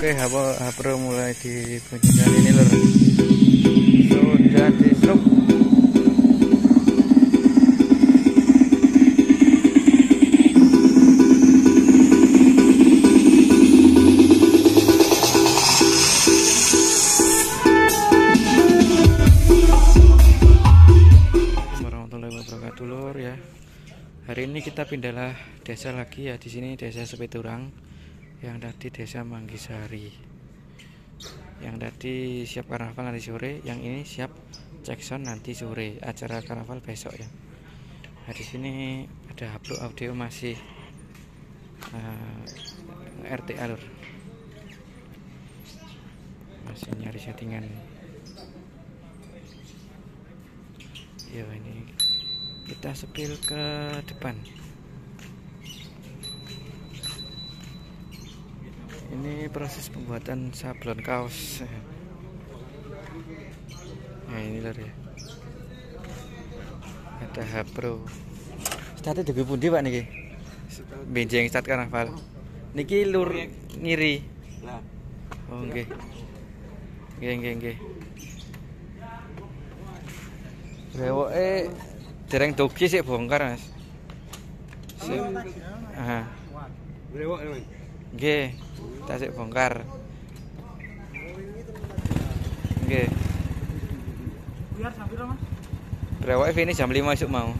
Oke, hapro, hapro mulai dibunyikan ini lor. Sudah di lor ya. Hari ini kita pindahlah desa lagi ya. Di sini desa Sepeturang yang tadi desa Manggisari. Yang tadi siap karnaval nanti sore yang ini siap sound nanti sore. Acara karnaval besok ya. Nah, di sini ada upload audio masih uh, RTA lor masih nyari settingan. Ya ini kita sepil ke depan ini proses pembuatan sablon kaos nah ini lor ya ada hapro startnya juga pundi pak niki? Benjeng start karnaval. Niki lur ngiri oh nggih. Nggih nggih nggih. Brewoke dereng dogi sik bongkar, Mas. Sik. Aha. Brewok emang. Nggih, tak sik bongkar. Nggih. Biar sambil Mas. Brewoke finish jam 5 esuk mau.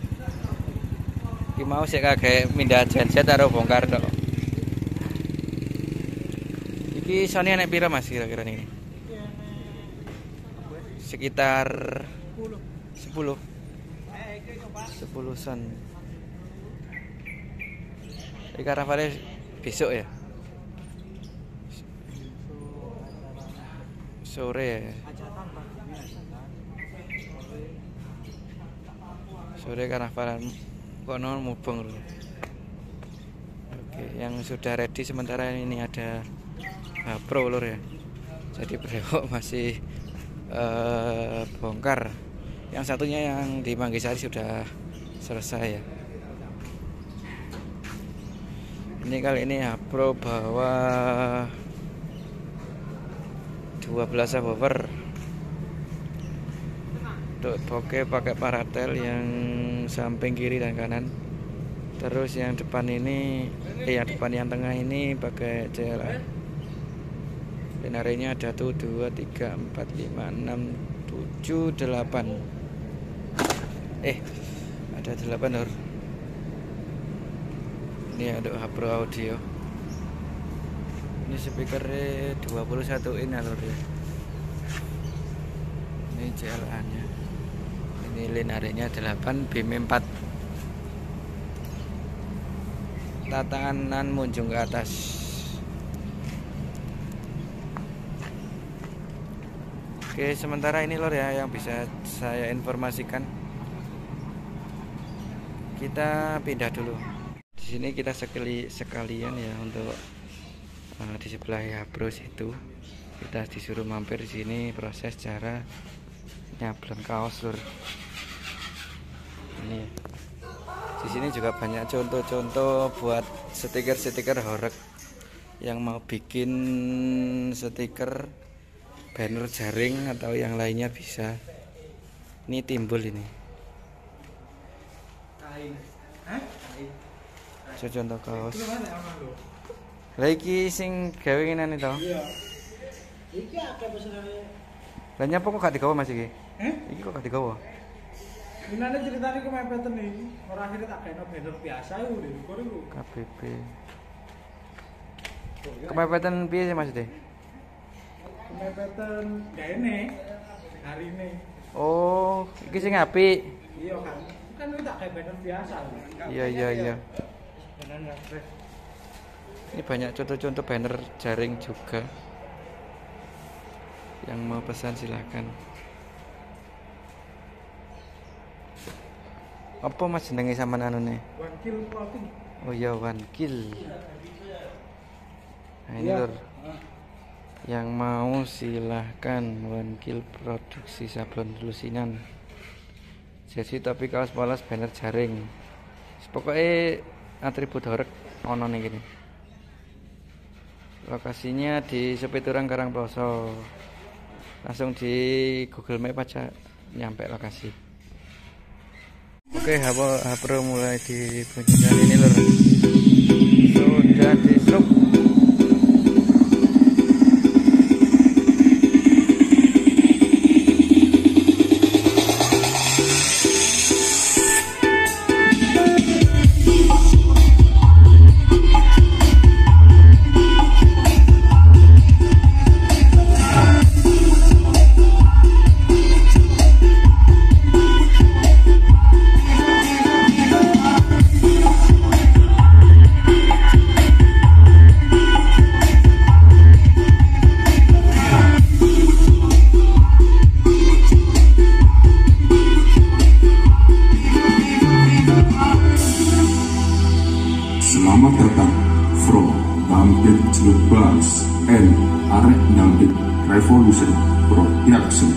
Ki mau sik kagek mindah genset karo bongkar tok. Iki sone nek pira Mas kira-kira ini? Sekitar 10 10 son Ini karavannya besok ya sore sore karnaval kono mubeng lho. Oke, yang sudah ready sementara ini ada uh, pro lur ya. Jadi brewok masih eh, bongkar. Yang satunya yang di Manggisari sudah selesai ya. Ini kali ini ya pro bawa 12 subwoofer untuk bokeh pakai paratel yang samping kiri dan kanan. Terus yang depan ini eh yang depan yang tengah ini pakai CLA Lenarenya ada tuh 2, 3, 4, 5, 6, 7, 8 Eh ada 8 lor Ini ada Hapro audio Ini speakernya 21 in lor ya Ini CLA nya Ini lenarenya 8 BM 4 Tatanan munjung ke atas Oke, sementara ini lor ya yang bisa saya informasikan. Kita pindah dulu. Di sini kita sekali sekalian ya untuk uh, di sebelah ya bros itu. Kita disuruh mampir di sini proses cara nyablon kaos lur. Ini. Di sini juga banyak contoh-contoh buat stiker-stiker horek yang mau bikin stiker banner jaring atau yang lainnya bisa. Ini timbul ini. Contoh kaos lagi sing gawe ngene to Iya. Iki akeh pesenane. lah nyapa kok gak digawa Mas iki Eh? iki kok gak digawa Inane ceritane kemepeten iki. Ora akhire tak gawe banner biasa yo di luar iku. KBP kepepetan piye sih Mas deh Kemepeten gaene hari ini. oh iki sing apik Iya kan. Kan iki tak gawe banner biasa. iya iya iya Banner. Ini banyak contoh-contoh banner jaring juga. Yang mau pesan silahkan. Apa mas jenenge sama anu nih? One kill clothing. Oh iya one kill. Nah ini Iya. lur. Yang mau silahkan one kill produksi sablon lusinan. Jadi tapi kaos polos banner jaring. Pokoknya atribut horek ono nih gini. Lokasinya di Sepiturang Karangploso. Langsung di Google Map aja nyampe lokasi. Oke hapro, hapro mulai dibunyikan ini lor sudah di Rambe, Raifoldu Sen, Pro, Jackson,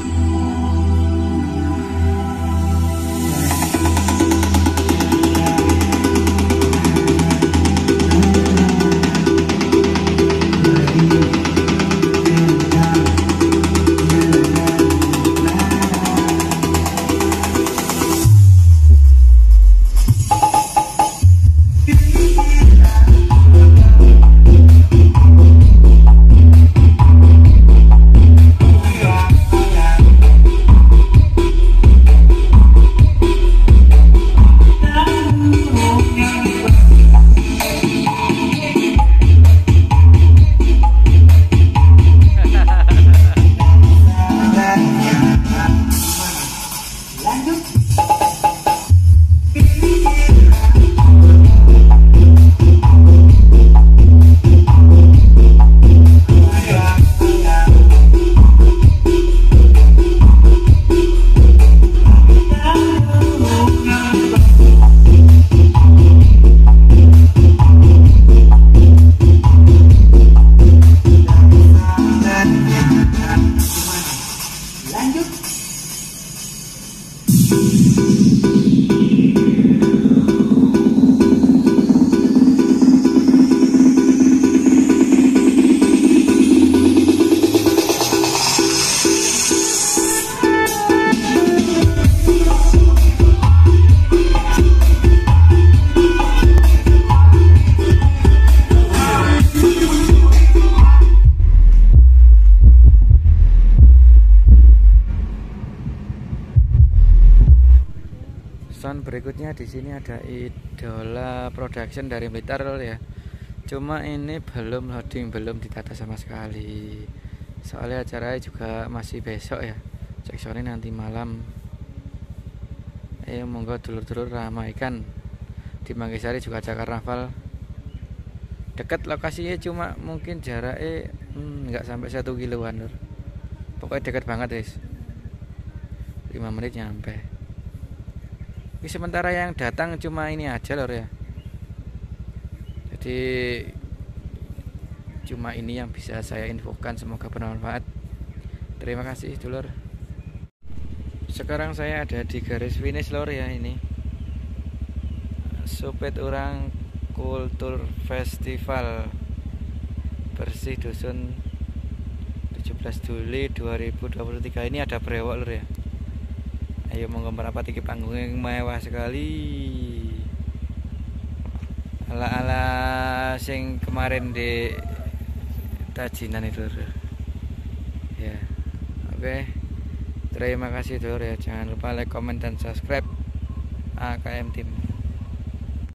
berikutnya di sini ada idola production dari Blitar ya. Cuma ini belum loading belum ditata sama sekali. Soalnya acaranya juga masih besok ya. Cek soalnya nanti malam. Ayo monggo dulur-dulur ramaikan di Manggisari juga ada karnaval. Dekat lokasinya cuma mungkin jaraknya hmm, nggak sampai satu kiloan lor pokoknya dekat banget guys 5 menit nyampe ini sementara yang datang cuma ini aja lor ya. Jadi cuma ini yang bisa saya infokan semoga bermanfaat. Terima kasih dulur. Sekarang saya ada di garis finish lor ya ini. Supet Orang Kultur Festival Bersih Dusun 17 Juli 2023 ini ada brewok lor ya ayo monggo merapat iki panggung yang mewah sekali. Ala ala sing kemarin di tajinan itu ya. Oke. Terima kasih dulur ya. Jangan lupa like comment dan subscribe AKM Team